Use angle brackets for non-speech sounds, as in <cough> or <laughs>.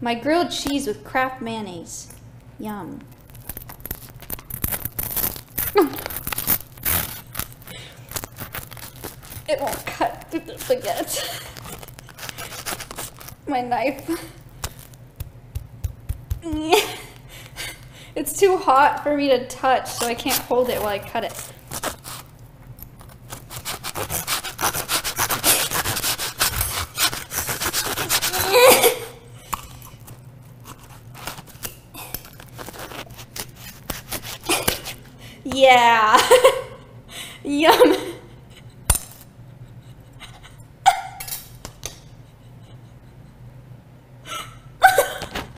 My grilled cheese with Kraft mayonnaise. Yum. <laughs> It won't cut through the baguette. <laughs> My knife. <laughs> It's too hot for me to touch, so I can't hold it while I cut it. Yeah. <laughs> Yum.